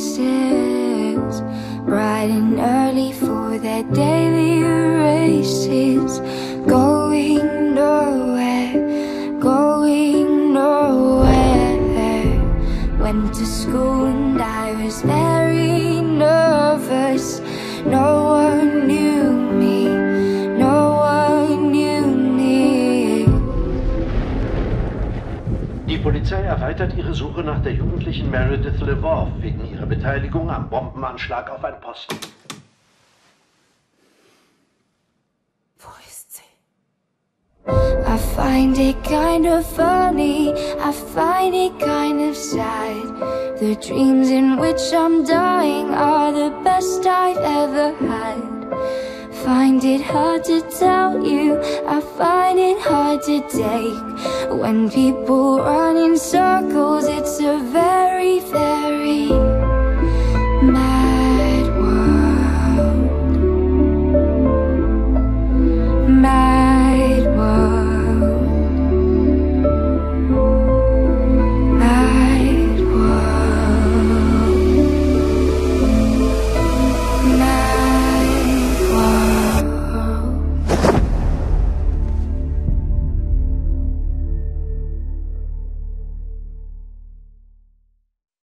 faces Bright and early for their daily races. Going nowhere, going nowhere. Went to school and I was very nervous. No Polizei erweitert ihre Suche nach der jugendlichen Meredith LeVoff wegen ihrer Beteiligung am Bombenanschlag auf ein Posten. Wo ist sie? I find it kind of funny, I find it kind of sad. The dreams in which I'm dying are the best I've ever had. Find it hard to tell you, I find it hard to take. When people run in circles, it's a very,